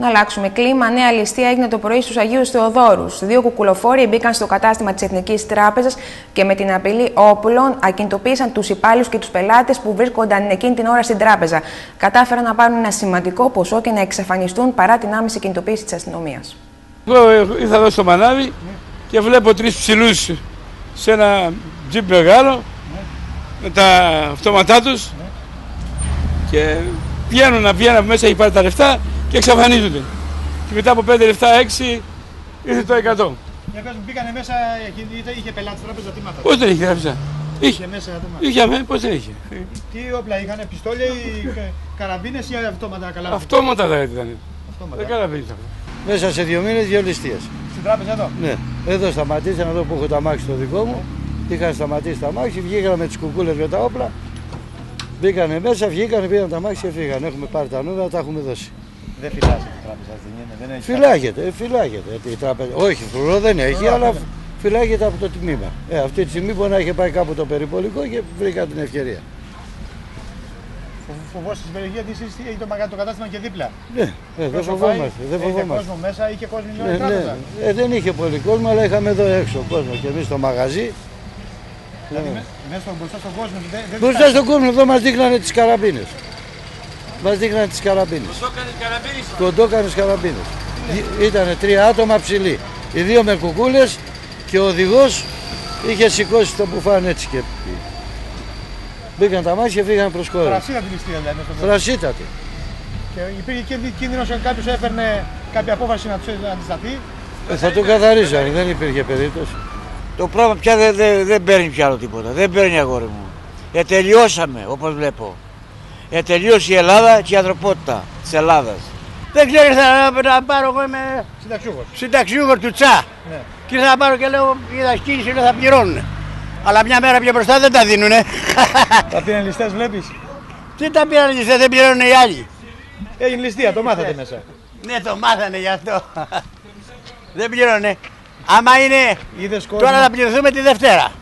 Να αλλάξουμε κλίμα. Νέα ληστεία έγινε το πρωί στους Αγίους Θεοδόρους. Δύο κουκουλοφόροι μπήκαν στο κατάστημα της Εθνικής Τράπεζας και με την απειλή όπλων ακινητοποίησαν τους υπάλληλους και τους πελάτες που βρίσκονταν εκείνη την ώρα στην τράπεζα. Κατάφεραν να πάρουν ένα σημαντικό ποσό και να εξαφανιστούν παρά την άμεση κινητοποίηση της αστυνομίας. Εγώ ήρθα εδώ στο μανάβι και βλέπω τρεις ψηλούς σε ένα τζιπ μεγάλο με τα αυτόματά τους και βγαίνουν να βγαίνουν από μέσα, έχει πάρει τα λεφτά και εξαφανίζονται. Και μετά από 5 λεφτά, 6 ήρθε το 100. Για πες μου, μπήκανε μέσα, είχε, είχε πελάτη τράπεζα, τι μάθατε. Πώς δεν είχε τράπεζα. Είχε. Είχε μέσα άτομα. Είχε, αμέ, πώς δεν είχε. Τι όπλα είχαν, πιστόλια ή κα- καραμπίνες ή αυτόματα καλά. Αυτόματα δεν ήταν. Αυτόματα. Δεν καταλαβαίνει αυτό. Μέσα σε δύο μήνες δύο ληστείες. Στην τράπεζα εδώ; Ναι. Εδώ σταματήσαν εδώ που έχω το αμάξι το δικό μου. Είχαν σταματήσει τα αμάξι, βγήκαν με τις κουκούλες με τα όπλα. Μπήκανε μέσα, βγήκανε, πήραν τα αμάξι και φύγανε. Έχουμε πάρει τα νούμερα, τα έχουμε δώσει. Δεν φυλάσσεται η τράπεζα, δεν είναι. Δεν έχει Φυλάγεται, ε, φυλάγεται. Ε, Η τράπεζα. Όχι, φρουρό δεν έχει, Φρουρό, αλλά ναι. φυλάγεται από το τιμήμα. Ε, αυτή τη στιγμή μπορεί να είχε πάει κάπου το περιπολικό και βρήκα την ευκαιρία. Φο- Φοβόσαστε την περιοχή γιατί εσείς έχει το, μαγα- το κατάστημα και δίπλα. Ναι, ε, δεν Όσο φοβόμαστε. πάει, Δεν είχε φοβόμαστε. κόσμο μέσα, είχε κόσμο Ναι, στην ναι. τράπεζα; Ε, δεν είχε πολύ κόσμο, αλλά είχαμε εδώ έξω κόσμο. Και εμείς στο μαγαζί. Δηλαδή με- μέσα στον μπροστά στον κόσμο. δεν- δεν Μπροστά στον κόσμο εδώ μας δείχνανε τις καραμπίνες. Μας δείχνανε τις καραμπίνες. Κοντόκανε καραμπίνες. Ήταν τρία άτομα ψηλοί. Οι δύο με κουκούλες και ο οδηγός είχε σηκώσει το μπουφάν έτσι και. Μπήκαν τα μάτια και φύγαν προς κόρη. Φρασίδα τη ληστεία δηλαδή. μέσα στον κόσμο. Φρασίτατη. Και υπήρχε και κίνδυνος αν κάποιος έπαιρνε κάποια απόφαση να τους αντισταθεί. Ε, θα το καθαρίζανε, δεν υπήρχε περίπτωση. Το πράγμα πια δεν δεν- δεν παίρνει πια άλλο τίποτα. Δεν παίρνει αγόρι μου. Ε, τελειώσαμε όπως βλέπω. Ε, τελείωσε η Ελλάδα και η ανθρωπότητα της Ελλάδας. Δεν ξέρω ήρθα να, να πάρω εγώ είμαι Συνταξιούχος. συνταξιούχος του Τσα. Ναι. Και ήρθα να πάρω και λέω είδα κίνηση λέω θα πληρώνουν. Αλλά μια μέρα πιο μπροστά δεν τα δίνουνε. Τα πήραν ληστές, βλέπεις; Τι τα πήραν οι δεν πληρώνουν οι άλλοι. Έγινε ληστεία, το μάθατε μέσα. Ναι το μάθανε γι' αυτό. δεν πληρώνουν. Άμα είναι Είδες κόσμο. τώρα θα πληρωθούμε τη Δευτέρα.